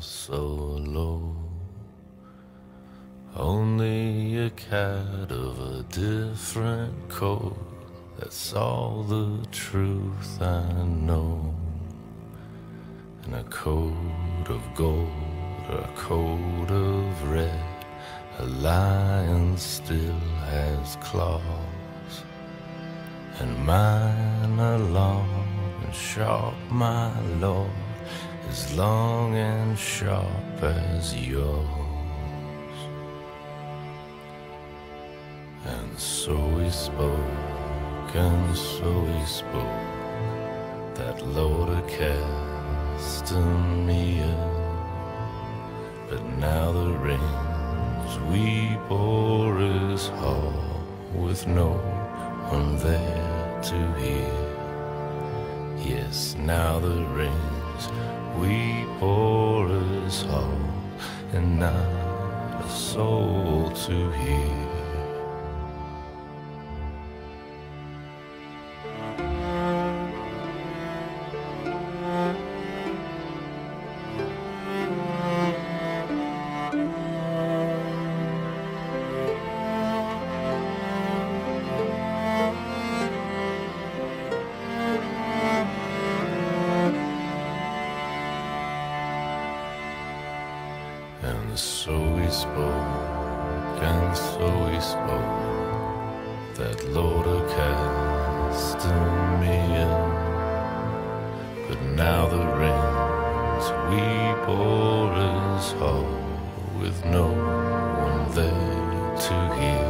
so low. Only a cat of a different coat. That's all the truth I know. And a coat of gold a coat of red. A lion still has claws. And mine are long and sharp, my lord, as long and sharp as yours. And so he spoke, and so he spoke, that Lord of Castamere. But now the rains we bore is hall with no one there to hear. Yes, now the rains we pour is hall and not a soul to hear. And so we spoke, and so we spoke, that loader cast me in. But now the rains we pour is hall, with no one there to hear.